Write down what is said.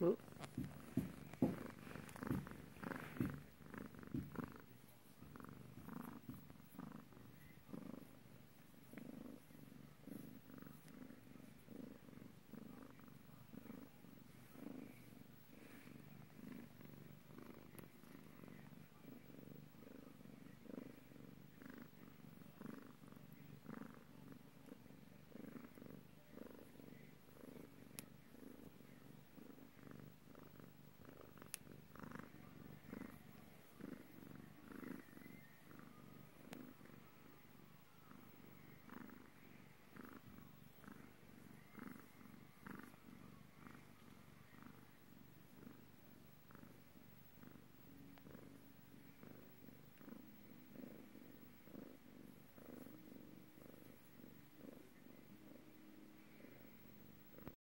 Whoop.